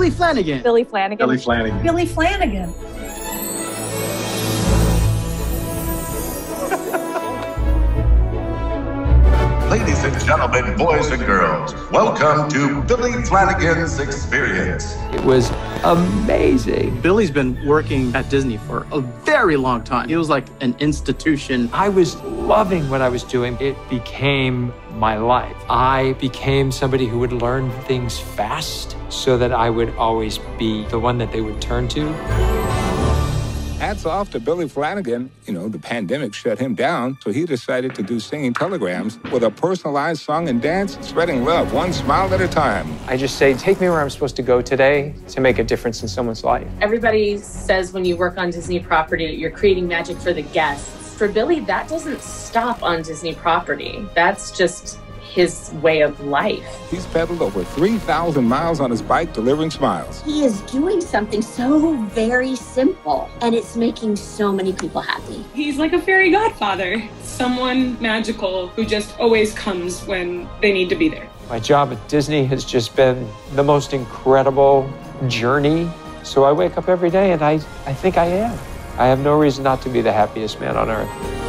Billy Flanigan. Billy Flanigan. Billy Flanigan. Billy Flanigan. Ladies and gentlemen, boys and girls, welcome to Billy Flanigan's Experience. It was amazing. Billy's been working at Disney for a very long time. It was like an institution. I was loving what I was doing. It became my life. I became somebody who would learn things fast so that I would always be the one that they would turn to. Hats off to Billy Flanigan. You know, the pandemic shut him down, so he decided to do singing telegrams with a personalized song and dance, spreading love one smile at a time. I just say, take me where I'm supposed to go today to make a difference in someone's life. Everybody says when you work on Disney property you're creating magic for the guests. For Billy, that doesn't stop on Disney property. That's just his way of life. He's pedaled over 3,000 miles on his bike, delivering smiles. He is doing something so very simple, and it's making so many people happy. He's like a fairy godfather, someone magical who just always comes when they need to be there. My job at Disney has just been the most incredible journey. So I wake up every day and I, I think I am. I have no reason not to be the happiest man on earth.